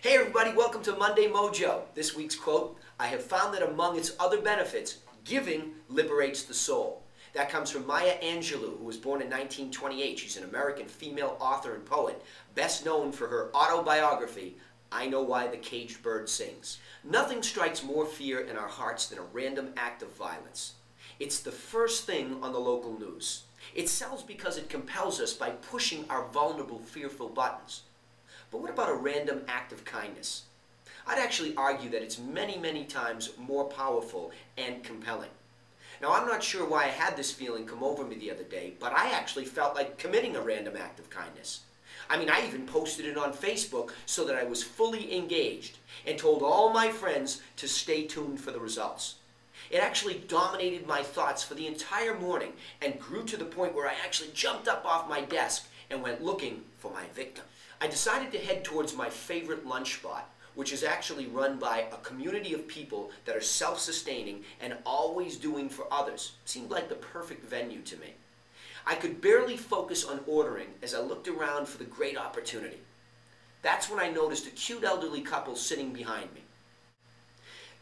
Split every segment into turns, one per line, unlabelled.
Hey everybody, welcome to Monday Mojo. This week's quote, I have found that among its other benefits, giving liberates the soul. That comes from Maya Angelou, who was born in 1928. She's an American female author and poet, best known for her autobiography, I Know Why the Caged Bird Sings. Nothing strikes more fear in our hearts than a random act of violence. It's the first thing on the local news. It sells because it compels us by pushing our vulnerable, fearful buttons. But what about a random act of kindness? I'd actually argue that it's many, many times more powerful and compelling. Now, I'm not sure why I had this feeling come over me the other day, but I actually felt like committing a random act of kindness. I mean, I even posted it on Facebook so that I was fully engaged and told all my friends to stay tuned for the results. It actually dominated my thoughts for the entire morning and grew to the point where I actually jumped up off my desk and went looking for my victim. I decided to head towards my favorite lunch spot, which is actually run by a community of people that are self-sustaining and always doing for others. Seemed like the perfect venue to me. I could barely focus on ordering as I looked around for the great opportunity. That's when I noticed a cute elderly couple sitting behind me.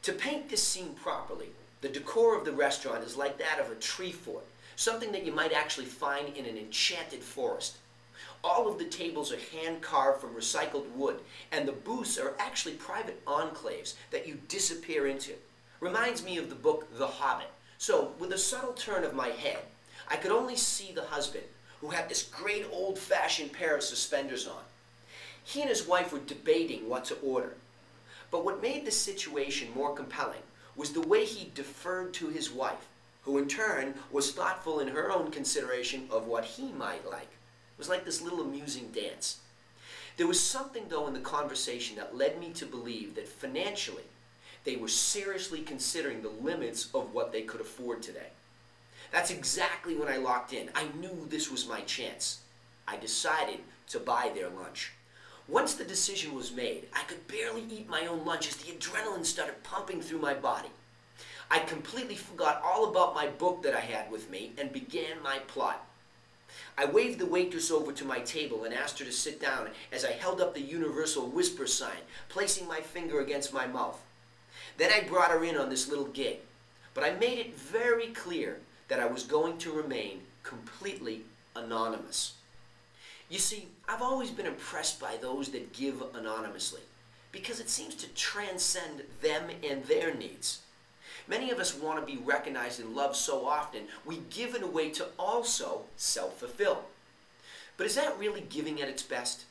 To paint this scene properly, the decor of the restaurant is like that of a tree fort, something that you might actually find in an enchanted forest. All of the tables are hand carved from recycled wood, and the booths are actually private enclaves that you disappear into. Reminds me of the book The Hobbit. So, with a subtle turn of my head, I could only see the husband, who had this great old fashioned pair of suspenders on. He and his wife were debating what to order. But what made the situation more compelling was the way he deferred to his wife, who in turn was thoughtful in her own consideration of what he might like. It was like this little amusing dance. There was something, though, in the conversation that led me to believe that financially, they were seriously considering the limits of what they could afford today. That's exactly when I locked in. I knew this was my chance. I decided to buy their lunch. Once the decision was made, I could barely eat my own lunch as the adrenaline started pumping through my body. I completely forgot all about my book that I had with me and began my plot. I waved the waitress over to my table and asked her to sit down as I held up the universal whisper sign, placing my finger against my mouth. Then I brought her in on this little gig, but I made it very clear that I was going to remain completely anonymous. You see, I've always been impressed by those that give anonymously because it seems to transcend them and their needs. Many of us want to be recognized and loved so often, we give in a way to also self-fulfill. But is that really giving at its best?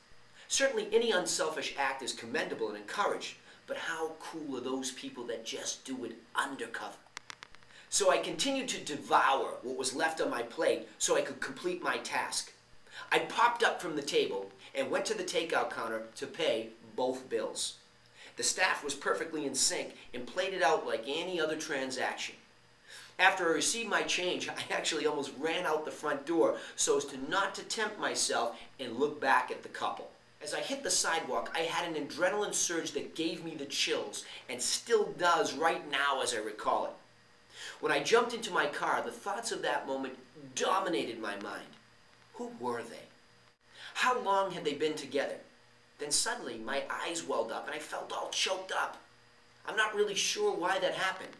Certainly any unselfish act is commendable and encouraged, but how cool are those people that just do it undercover? So I continued to devour what was left on my plate so I could complete my task. I popped up from the table and went to the takeout counter to pay both bills. The staff was perfectly in sync and played it out like any other transaction. After I received my change, I actually almost ran out the front door so as to not to tempt myself and look back at the couple. As I hit the sidewalk, I had an adrenaline surge that gave me the chills and still does right now as I recall it. When I jumped into my car, the thoughts of that moment dominated my mind. Who were they? How long had they been together? Then suddenly my eyes welled up and I felt all choked up. I'm not really sure why that happened,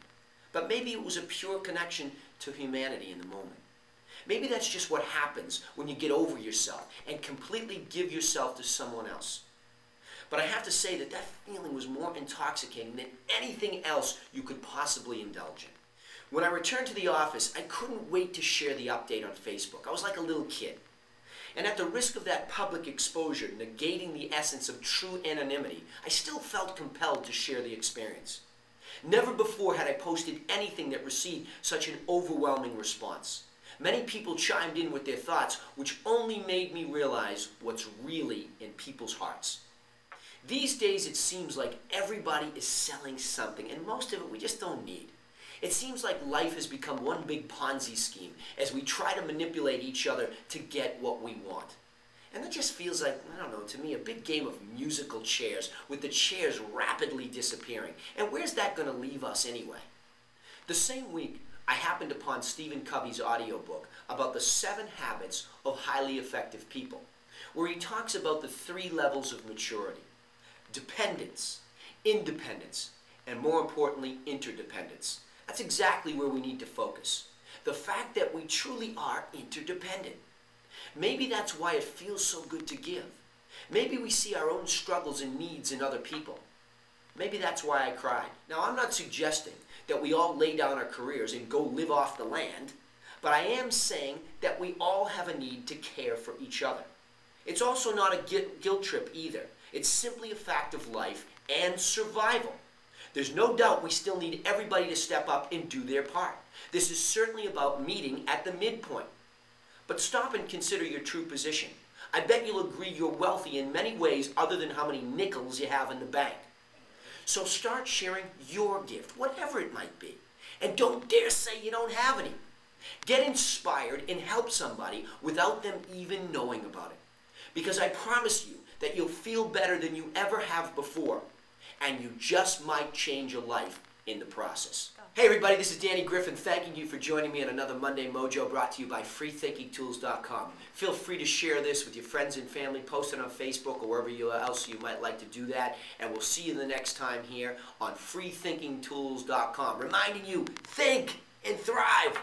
but maybe it was a pure connection to humanity in the moment. Maybe that's just what happens when you get over yourself and completely give yourself to someone else. But I have to say that that feeling was more intoxicating than anything else you could possibly indulge in. When I returned to the office, I couldn't wait to share the update on Facebook. I was like a little kid. And at the risk of that public exposure, negating the essence of true anonymity, I still felt compelled to share the experience. Never before had I posted anything that received such an overwhelming response. Many people chimed in with their thoughts, which only made me realize what's really in people's hearts. These days, it seems like everybody is selling something, and most of it we just don't need. It seems like life has become one big Ponzi scheme as we try to manipulate each other to get what we want. And that just feels like, I don't know, to me, a big game of musical chairs with the chairs rapidly disappearing. And where's that going to leave us anyway? The same week, I happened upon Stephen Covey's audiobook about the seven habits of highly effective people, where he talks about the three levels of maturity. dependence, independence, and more importantly, interdependence. That's exactly where we need to focus. The fact that we truly are interdependent. Maybe that's why it feels so good to give. Maybe we see our own struggles and needs in other people. Maybe that's why I cried. Now, I'm not suggesting that we all lay down our careers and go live off the land, but I am saying that we all have a need to care for each other. It's also not a guilt trip either. It's simply a fact of life and survival. There's no doubt we still need everybody to step up and do their part. This is certainly about meeting at the midpoint. But stop and consider your true position. I bet you'll agree you're wealthy in many ways other than how many nickels you have in the bank. So start sharing your gift, whatever it might be. And don't dare say you don't have any. Get inspired and help somebody without them even knowing about it. Because I promise you that you'll feel better than you ever have before. And you just might change a life in the process. Hey everybody, this is Danny Griffin thanking you for joining me on another Monday Mojo brought to you by freethinkingtools.com. Feel free to share this with your friends and family, post it on Facebook or wherever you, else you might like to do that, and we'll see you the next time here on freethinkingtools.com. Reminding you, think and thrive.